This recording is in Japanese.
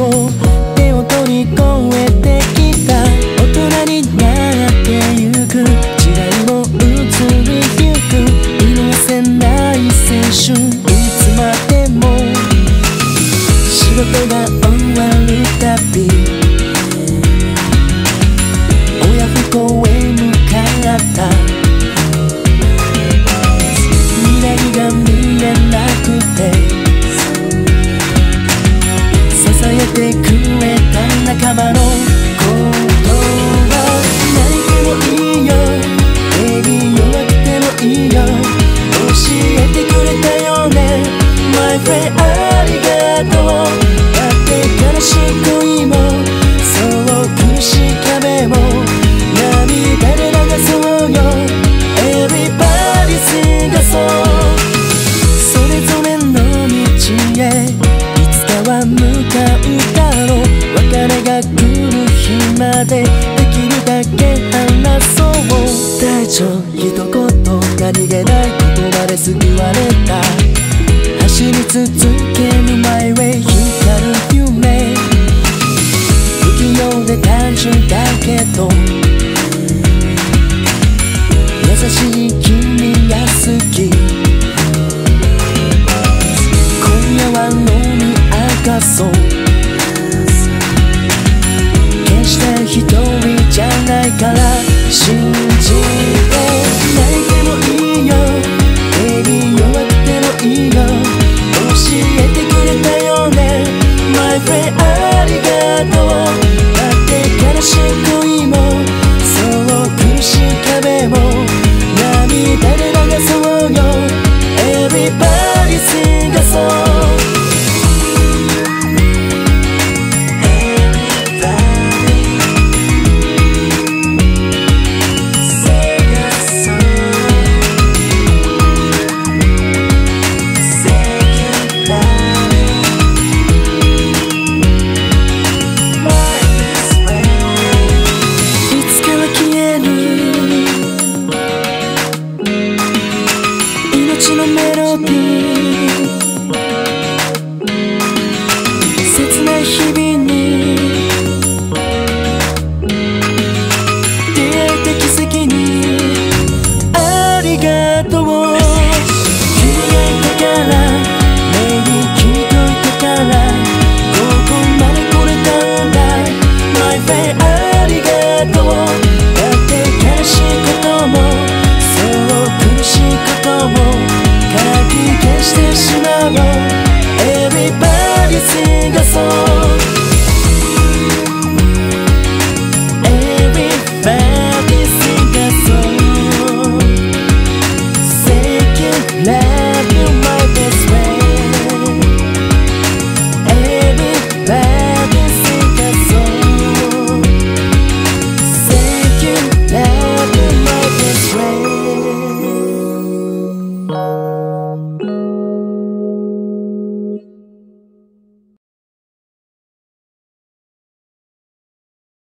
を手を取り越えてきた大人になってゆく時代も移りゆく色あせない青春いつまでも仕事が終わるたび親不孝へ向かったた仲だけ話そう。大丈夫。一言何気ない言葉です言われた。走り続ける前へ光る夢。不器用で単純だけど。優しい君が好き。今夜は飲み明かそう。から信じて泣いてもいいよ。手に弱ってもいいよ。教えてくれたよね。My friend ありがとう。だって悲しく